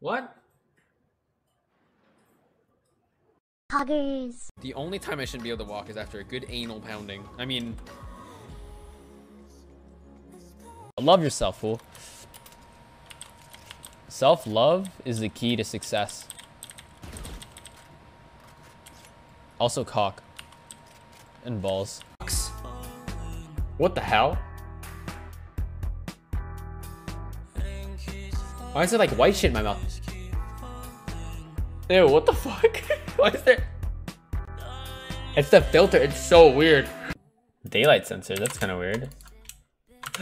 What? Huggers. The only time I shouldn't be able to walk is after a good anal pounding. I mean... Love yourself, fool. Self-love is the key to success. Also cock. And balls. What the hell? Why is there like white shit in my mouth? Ew, what the fuck? Why is there? It's the filter, it's so weird. Daylight sensor, that's kind of weird.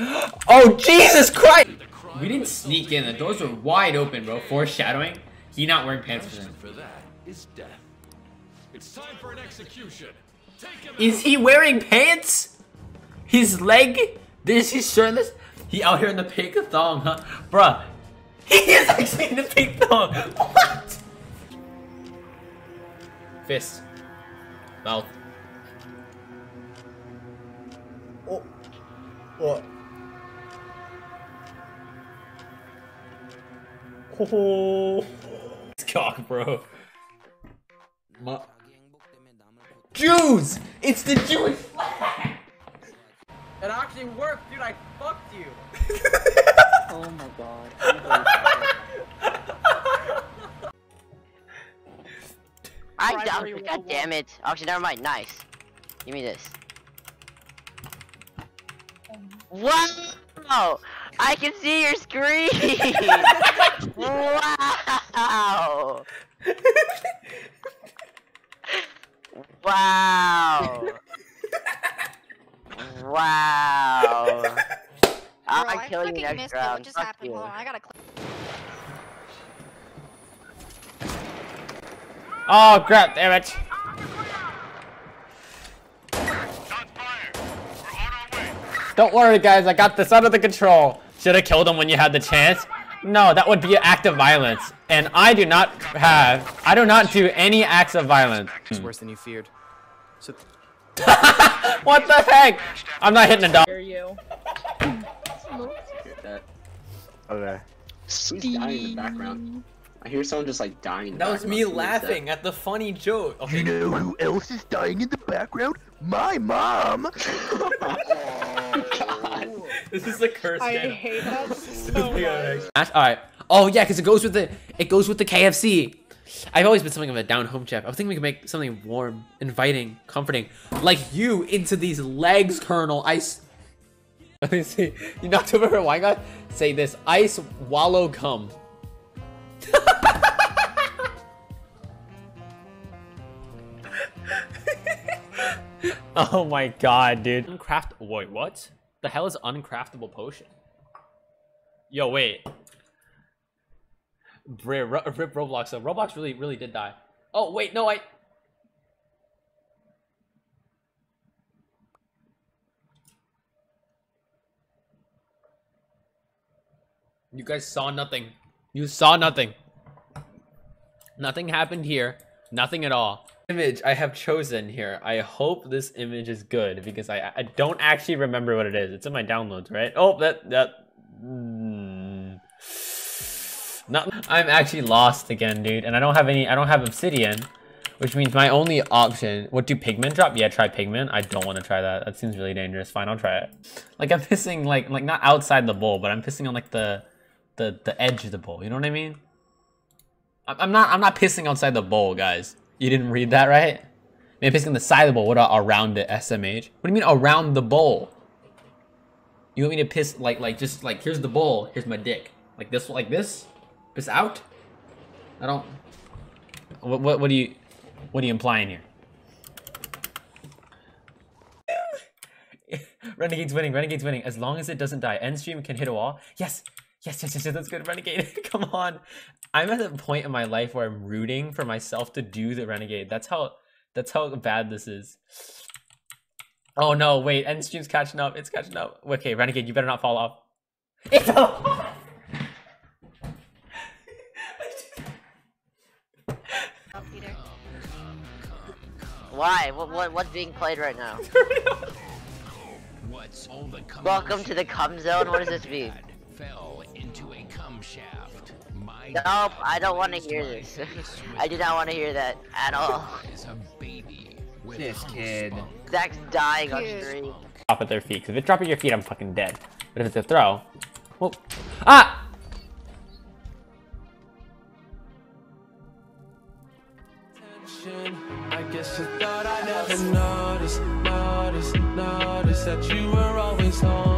oh, Jesus Christ! We didn't sneak in, the doors were wide open, bro. Foreshadowing. He not wearing pants for them. for that is death. It's time for an execution. Is he wearing pants? His leg? This is shirtless? He out here in the pink thong, huh? Bruh. He is actually in the pink thong. What? Fist. Mouth. Oh. What? Oh. It's cock, bro. Ma Jews! It's the Jewish! It actually worked, dude. I fucked you. Oh my god. I Primary doubt it. God damn it. Actually, never mind. Nice. Give me this. Wow! I can see your screen! wow! Wow! Wow! I'm Bro, I killing fucking you next round. What just Fuck happened? you. Hold on, I gotta click. Oh crap, damn it. Don't worry guys, I got this under the control. Should have killed him when you had the chance. No, that would be an act of violence. And I do not have, I do not do any acts of violence. It's worse than you feared. So What the heck? I'm not hitting a dog. Hear you. Okay. Who's dying in the background? I hear someone just like dying. in the That was me background. Who is that? laughing at the funny joke. Okay. You know who else is dying in the background? My mom! God. This is a curse I channel. hate that so much. All right. Oh yeah, because it goes with the it goes with the KFC. I've always been something of a down home chef. I was thinking we could make something warm, inviting, comforting, like you into these legs, Colonel. Ice. Let me see. You knocked over her wine glass. Say this: ice wallow cum. oh my god, dude. Uncraft. Wait, what? The hell is uncraftable potion? Yo, wait. Rip Roblox. Roblox really, really did die. Oh wait, no, I. You guys saw nothing. You saw nothing. Nothing happened here. Nothing at all. Image I have chosen here. I hope this image is good because I I don't actually remember what it is. It's in my downloads, right? Oh, that that. Mm. Not. I'm actually lost again, dude, and I don't have any. I don't have obsidian, which means my only option. What do pigment drop? Yeah, try pigment. I don't want to try that. That seems really dangerous. Fine, I'll try it. Like I'm pissing like like not outside the bowl, but I'm pissing on like the the the edge of the bowl. You know what I mean? I'm not I'm not pissing outside the bowl, guys. You didn't read that right? Maybe pissing on the side of the bowl. What about around it? SMH. What do you mean around the bowl? You want me to piss like like just like here's the bowl, here's my dick, like this like this, piss out? I don't. What what what do you what are you implying here? Renegade's winning. Renegade's winning. As long as it doesn't die. End stream can hit a wall. Yes. Yes, yes, yes, yes, that's good. Renegade. Come on. I'm at a point in my life where I'm rooting for myself to do the Renegade. That's how that's how bad this is. Oh no, wait, end stream's catching up. It's catching up. Okay, Renegade, you better not fall off. Why? What, what what's being played right now? What's all the cum Welcome to the cum zone. What does this mean? fell into a cum shaft. My Nope, I don't want to hear this. I do not want to hear that at all. This kid. Zach's dying on stream. Drop at their feet. 'cause if it's drop at your feet, I'm fucking dead. But if it's a throw, well, ah! Guess you thought I never noticed, noticed, noticed that you were always home.